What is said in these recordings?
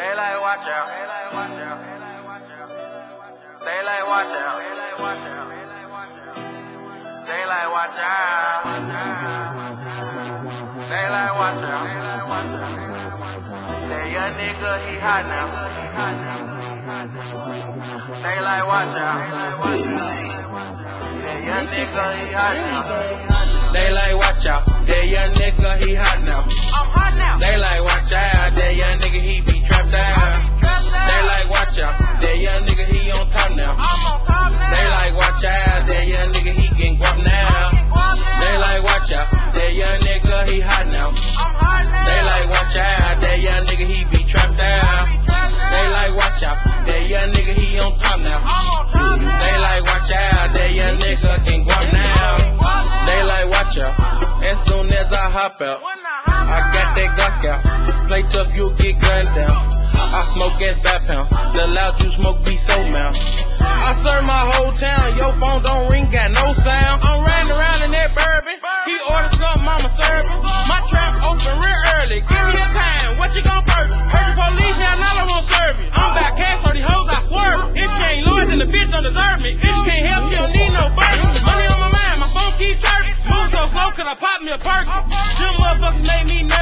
Daylight watch out. Daylight watch out. Daylight watch out. Daylight watch out. Daylight watch out. That young nigga, he hot now. Daylight watch out. That young nigga, he hot now. Daylight watch out. That young nigga, he hot now. He hot now. I'm hot now. Daylight watch out. That young nigga, he be trapped out. Daylight watch out. That young nigga, he on top now. I'm on top now. Daylight watch out. That young nigga can guap now. Daylight watch out. As soon as I hop out. I got that Glock out. Play tough, you'll get gunned down. I smoke at five pound. The loud you smoke be so mouth. I serve my whole town. Your phone don't cause I pop me a perk. Them motherfuckers make me nervous.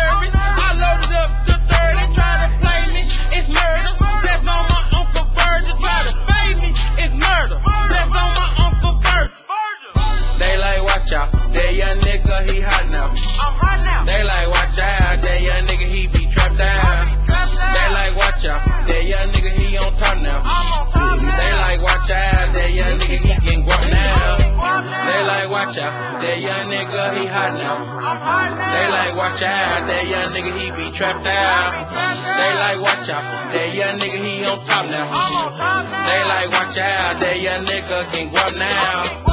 Watch out. That young nigga, he hot now. Now. Daylight watch out, that young nigga he be trapped out. Daylight watch out, that young nigga he on top now. I'm on top now. Daylight watch out, that young nigga can guap now.